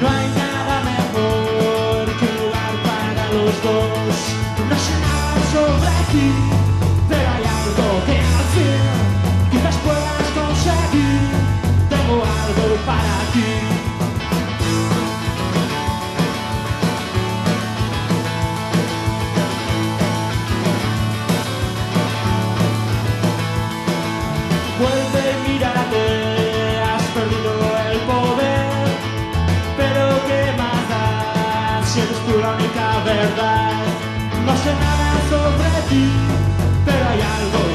No hay nada mejor que un lugar para los dos. No sé nada sobre ti, pero hay algo que al fin quizás puedas conseguir. Tengo algo para ti. Verdad. No sé nada sobre ti, pero hay algo